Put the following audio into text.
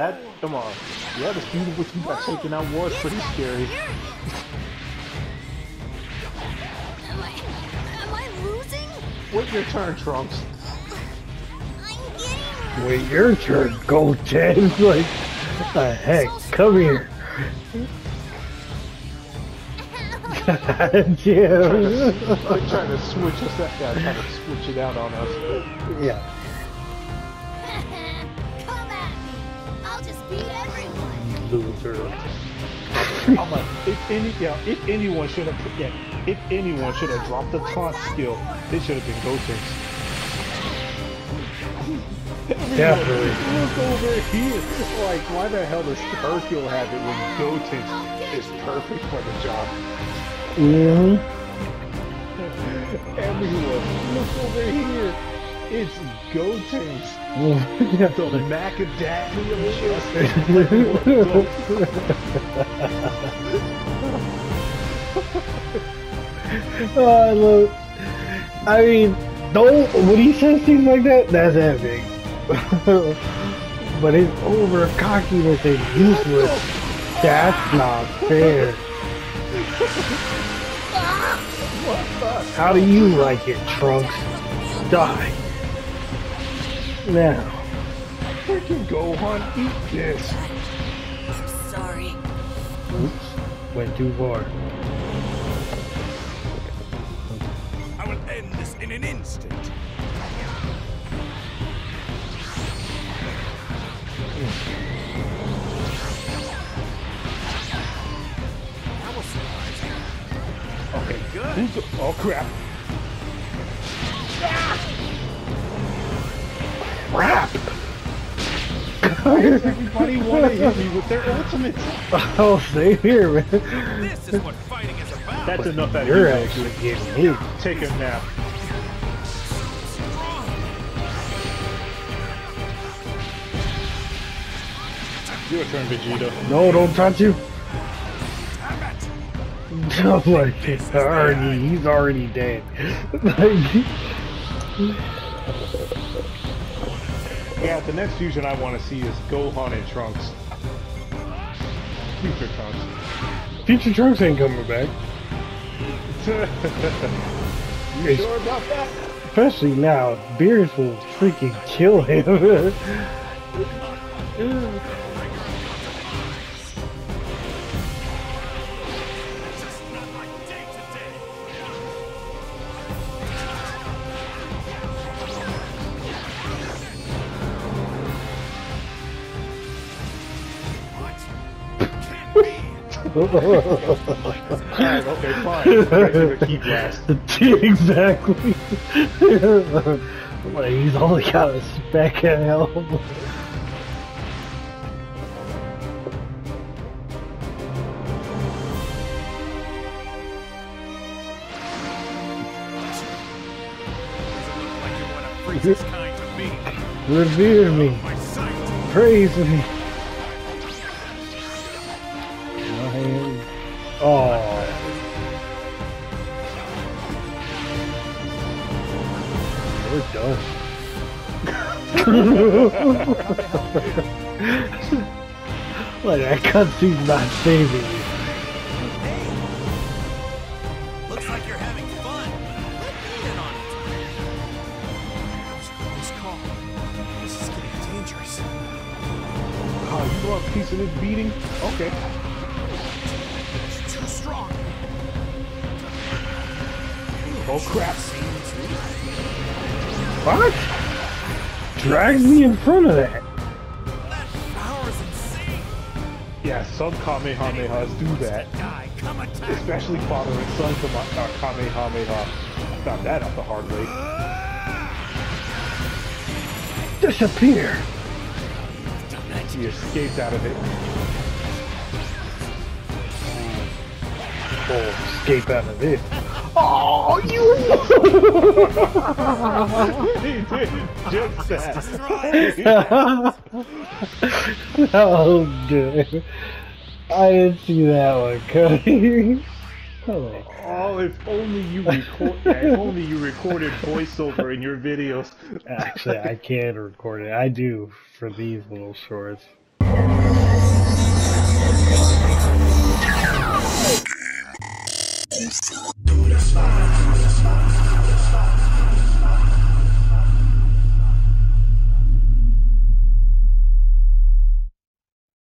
That, come on. Yeah, the speed at which you got taken out was pretty scary. Am I, am I losing? Wait your turn, Trunks. Getting Wait your turn, Goten. Like, what the heck? Come here. yeah. Like trying to switch us out, yeah, trying to switch it out on us. yeah. Loser. I'm like, if any, yeah, if anyone should have, yeah, if anyone should have dropped the taunt skill, it should have been Gotenks. Definitely. Look over here. Like, why the hell does Hercule have it when Gotenks is perfect for the job? hmm Everyone, look over here. It's Gotenks. The macadamia oh, I love. I mean, don't when he says things like that, that's epic. but his over cockiness and useless, that's not fair. How do you like it, Trunks? Die. Now. Freaking Gohan, eat this. I'm sorry. Oops. Went too far. I will end this in an instant. That was surprising. Okay, Good. Who's the, oh ah! Crap. Crap! Everybody wanna hit me with their ultimates. Oh, stay here, man. This is what fighting is about. That's enough out of You're actually getting hit. Take a nap. Your turn, Vegeta. No, don't touch you. I'm like, it's already, he's already dead. Like, Yeah, the next fusion I want to see is Gohan and Trunks. Future Trunks. Future Trunks ain't coming back. you sure about that? Especially now, Beerus will freaking kill him. Alright, okay, fine. Regular ki blast. exactly. he's only got a speck of health. Doesn't look like you want to freeze this kind to me. Revere me. Praise me. We're done. like that cutscene's not saving you. Looks like you're having fun. Get on it. This call. This is getting dangerous. Oh, you want a piece of this beating? Okay. Too strong. Oh crap. What? Drags me in front of that. That power is insane. Yeah, some Kamehamehas do that. Guy, come attack. Especially father and son Kama- uh, Kamehameha. I found that out the hard way. Disappear. He escaped out of it. Oh, escape out of this. Oh, you! he did just that. oh, good. I didn't see that one, coming. oh, if only you record, if only you recorded voiceover in your videos. Actually, I can record it. I do for these little shorts.